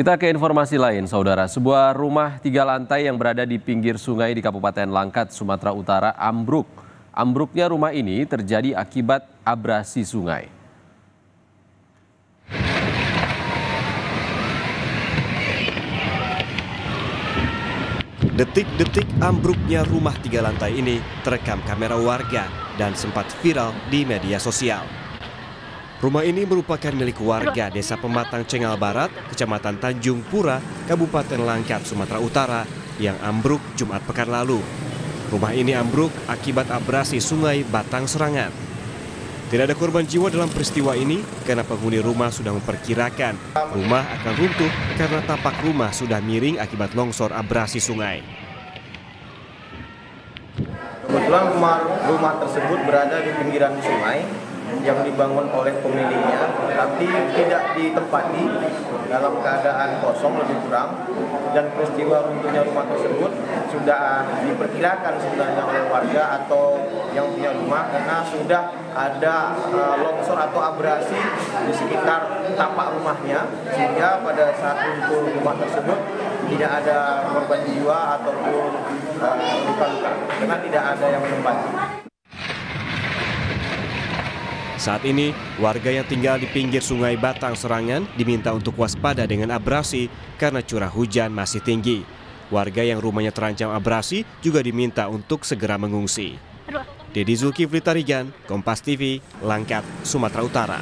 Kita ke informasi lain, saudara. Sebuah rumah tiga lantai yang berada di pinggir sungai di Kabupaten Langkat, Sumatera Utara, ambruk. Ambruknya rumah ini terjadi akibat abrasi sungai. Detik-detik ambruknya rumah tiga lantai ini terekam kamera warga dan sempat viral di media sosial. Rumah ini merupakan milik warga Desa Pematang Cengal Barat, Kecamatan Tanjung Pura, Kabupaten Langkat, Sumatera Utara yang ambruk Jumat pekan lalu. Rumah ini ambruk akibat abrasi sungai Batang Serangan. Tidak ada korban jiwa dalam peristiwa ini karena penghuni rumah sudah memperkirakan rumah akan runtuh karena tapak rumah sudah miring akibat longsor abrasi sungai. Kebetulan rumah, rumah tersebut berada di pinggiran sungai yang dibangun oleh pemiliknya, tapi tidak ditempati dalam keadaan kosong lebih kurang dan peristiwa runtuhnya rumah tersebut sudah diperkirakan sebenarnya oleh warga atau yang punya rumah karena sudah ada uh, longsor atau abrasi di sekitar tapak rumahnya sehingga pada saat runtuh rumah tersebut tidak ada korban jiwa ataupun luka-luka uh, karena tidak ada yang menempati. Saat ini, warga yang tinggal di pinggir sungai Batang Serangan diminta untuk waspada dengan abrasi karena curah hujan masih tinggi. Warga yang rumahnya terancam abrasi juga diminta untuk segera mengungsi. Dedi Zulkifli Tarigan, Kompas TV, Langkat, Sumatera Utara.